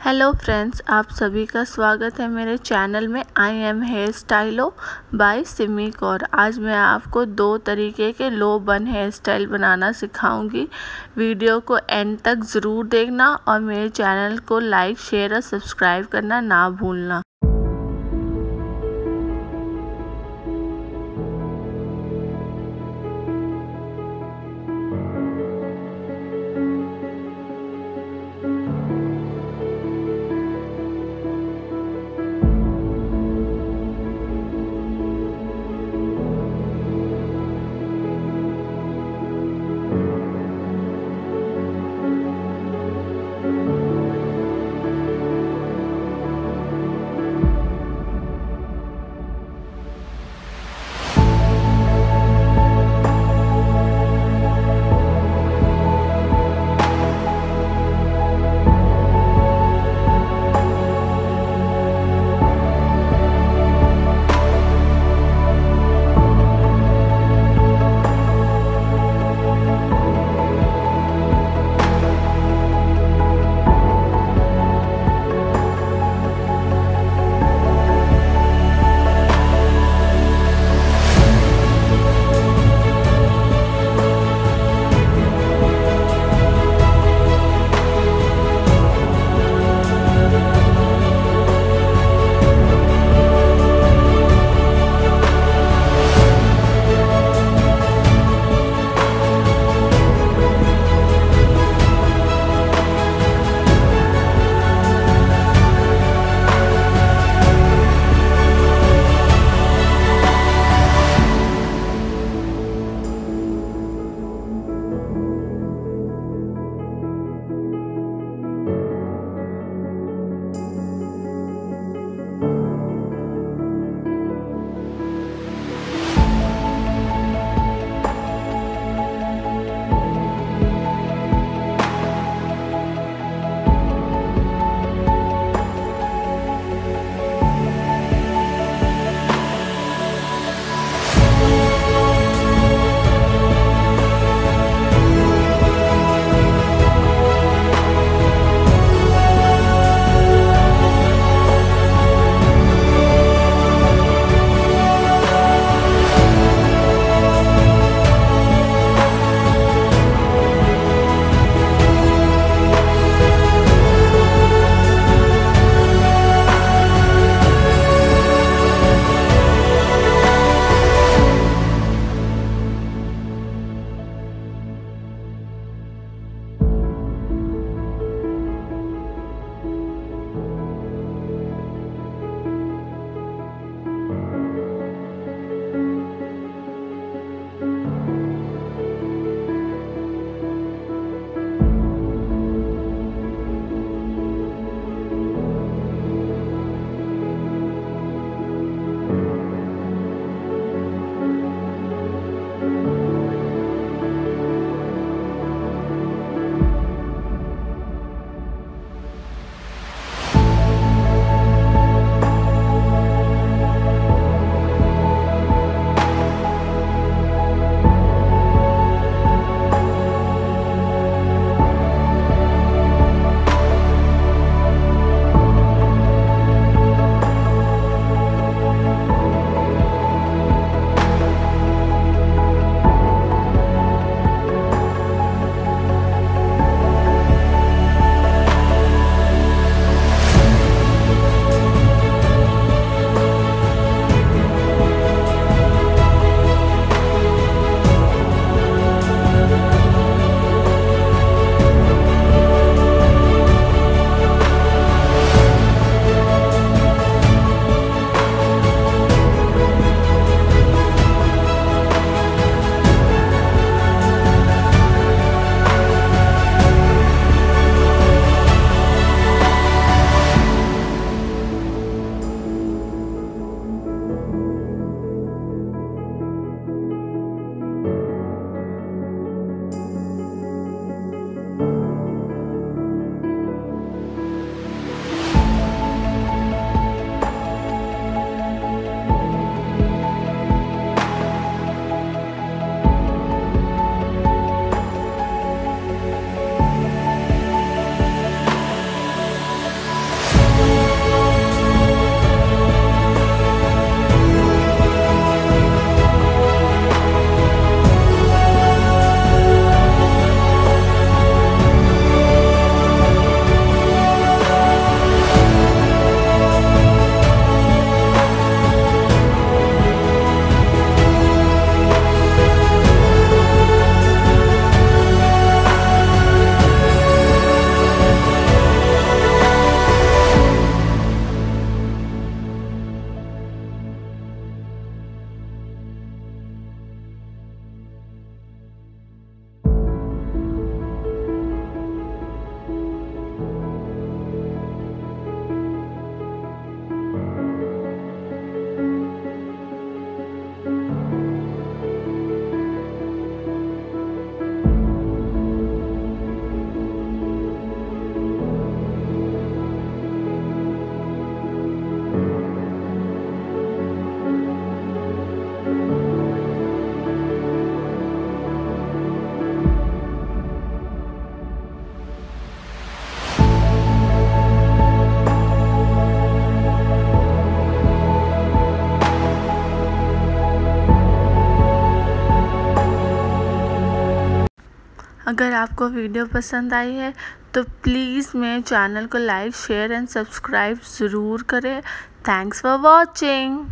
Hello friends आप सभी का स्वागत है मेरे चैनल में। I am hair stylo by Simi Kaur आज मैं आपको दो तरीके के लो बन हेयर स्टाइल बनाना सिखाऊँगी। वीडियो को एंड तक ज़रूर देखना और मेरे चैनल को लाइक शेयर और सब्सक्राइब करना ना भूलना। अगर आपको वीडियो पसंद आई है तो प्लीज़ मेरे चैनल को लाइक, शेयर एंड सब्सक्राइब ज़रूर करें। Thanks for watching.